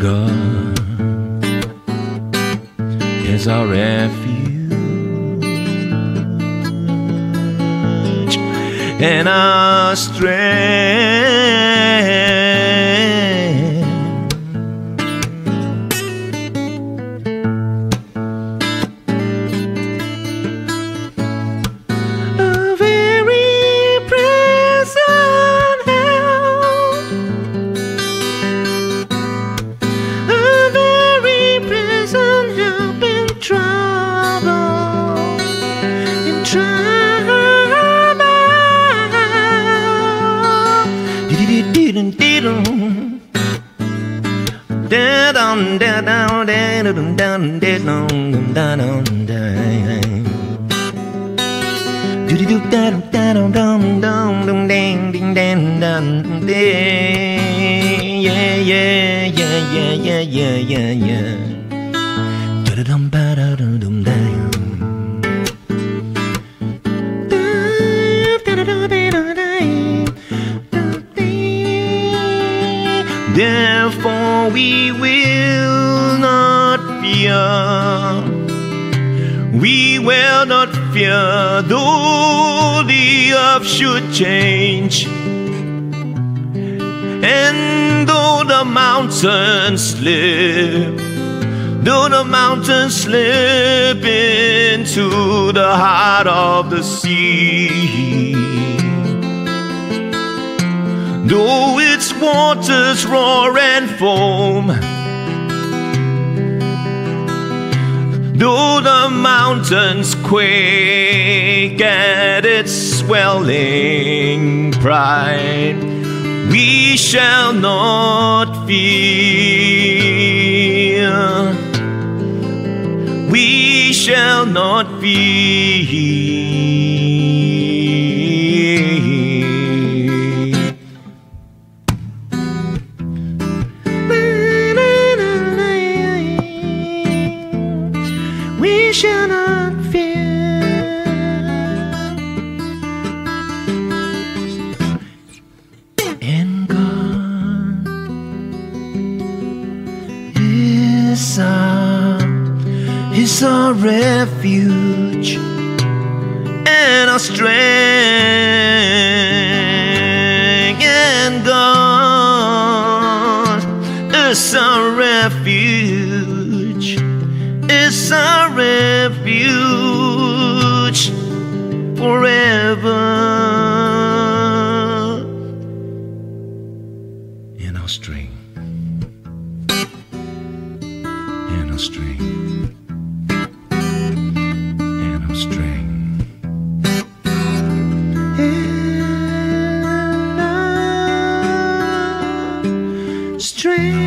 God is our refuge and our strength. Yeah, yeah, yeah, yeah, yeah, yeah, yeah, yeah. Therefore we will not fear. We will not fear though the earth should change, and though the mountains slip, though the mountains slip into the heart of the sea, though its waters roar and foam. Though the mountains quake at its swelling pride, we shall not fear. We shall not fear. is our refuge and our strength, and God is our refuge, is our refuge forever, and our strength, and our strength string.